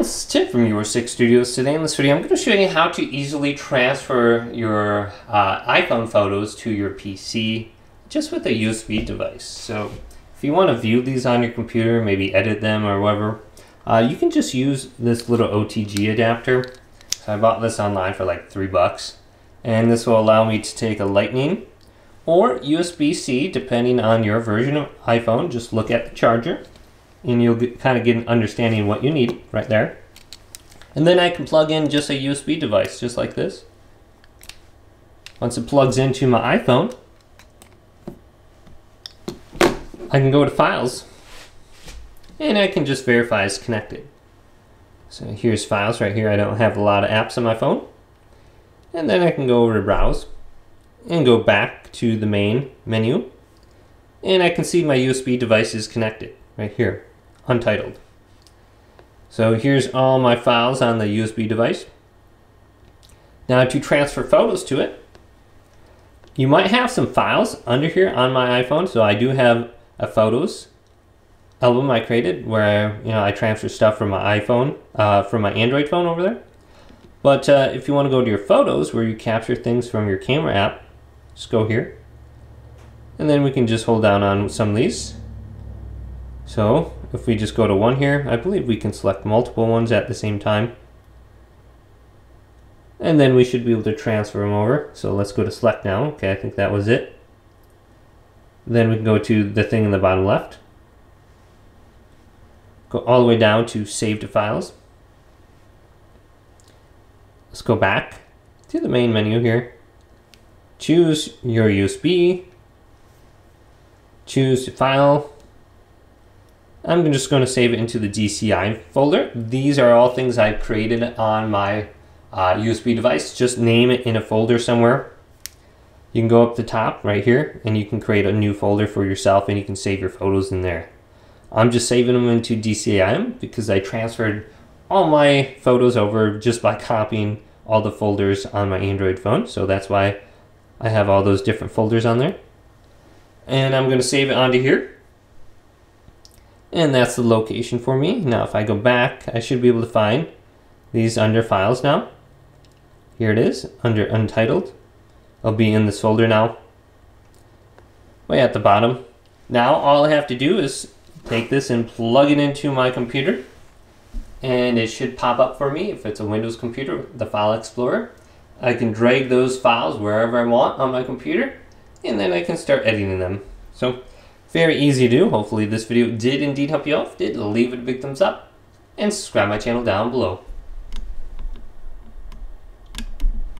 is Tim from Your Six Studios. Today in this video, I'm going to show you how to easily transfer your uh, iPhone photos to your PC just with a USB device. So if you want to view these on your computer, maybe edit them or whatever, uh, you can just use this little OTG adapter. So I bought this online for like three bucks. And this will allow me to take a lightning or USB-C depending on your version of iPhone. Just look at the charger and you'll get, kind of get an understanding of what you need right there. And then I can plug in just a USB device, just like this. Once it plugs into my iPhone, I can go to Files, and I can just verify it's connected. So here's Files right here. I don't have a lot of apps on my phone. And then I can go over to Browse, and go back to the main menu, and I can see my USB device is connected right here untitled. So here's all my files on the USB device. Now to transfer photos to it, you might have some files under here on my iPhone. So I do have a photos album I created where you know I transfer stuff from my iPhone, uh, from my Android phone over there. But uh, if you want to go to your photos where you capture things from your camera app, just go here. And then we can just hold down on some of these. So if we just go to one here, I believe we can select multiple ones at the same time. And then we should be able to transfer them over. So let's go to select now. Okay, I think that was it. Then we can go to the thing in the bottom left. Go all the way down to save to files. Let's go back to the main menu here. Choose your USB. Choose file I'm just going to save it into the DCI folder. These are all things I've created on my uh, USB device. Just name it in a folder somewhere. You can go up the top right here and you can create a new folder for yourself and you can save your photos in there. I'm just saving them into DCIM because I transferred all my photos over just by copying all the folders on my Android phone. So that's why I have all those different folders on there. And I'm going to save it onto here. And that's the location for me. Now if I go back, I should be able to find these under files now. Here it is, under untitled. I'll be in this folder now. Way at the bottom. Now all I have to do is take this and plug it into my computer. And it should pop up for me if it's a Windows computer, the File Explorer. I can drag those files wherever I want on my computer. And then I can start editing them. So very easy to do. Hopefully this video did indeed help you out. If it did, leave it a big thumbs up and subscribe my channel down below.